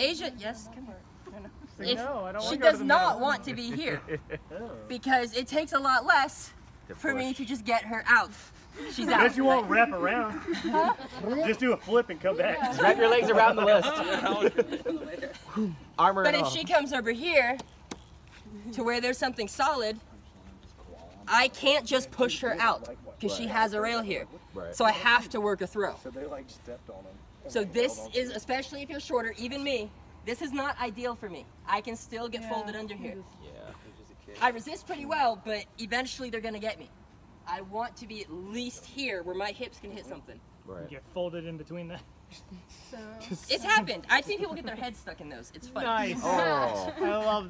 Asia, yes, come here. If no, I don't she want to go to does not middle. want to be here oh. because it takes a lot less for me to just get her out. She's out. Bet you won't wrap around. Just do a flip and come back. Wrap your legs around the list. Armor But if all. she comes over here to where there's something solid, I can't just push her out because she has a rail here. So I have to work a throw. So they like stepped on him. So this is, especially if you're shorter, even me, this is not ideal for me. I can still get folded under here. Yeah. I resist pretty well, but eventually they're gonna get me. I want to be at least here where my hips can hit something. Right. Get folded in between that. It's happened. I've seen people get their heads stuck in those. It's funny. Nice. Oh. I love